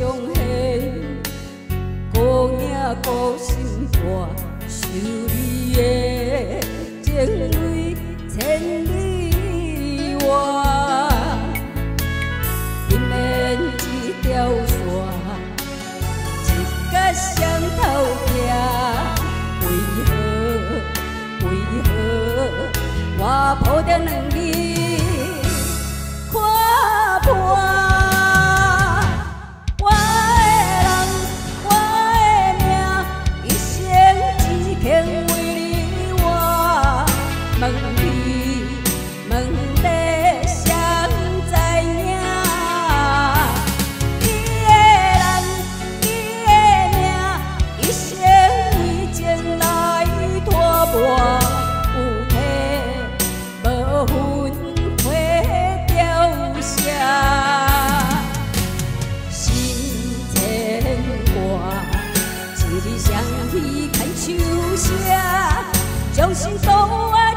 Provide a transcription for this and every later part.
伤心，孤影孤身伴愁你的情泪千里外，一面一条线，一个双头痛，为何为何我抱着两？相依牵手写，将心渡我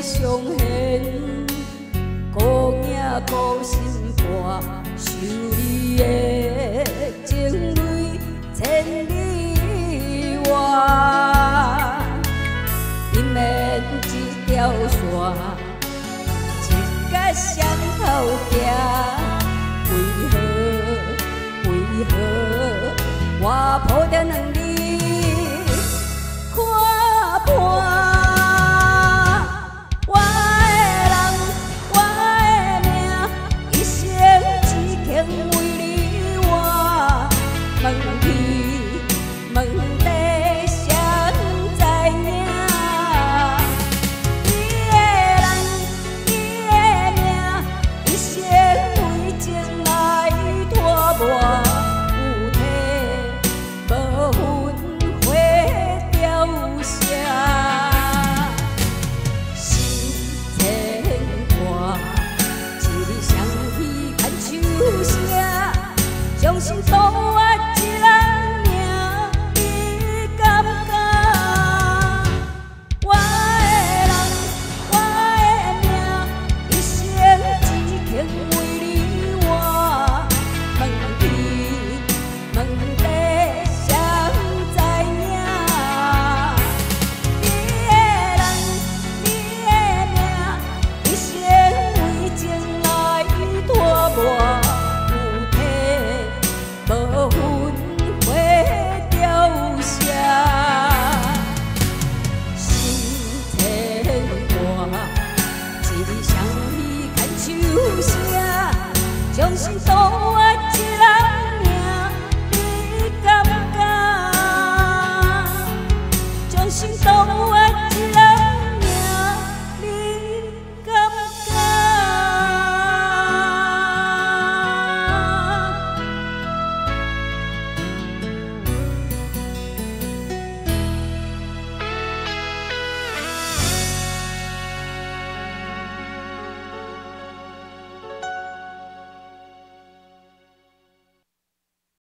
伤痕，孤影孤心肝，受你的情 dấu 我心中的爱将你一定会将心中的爱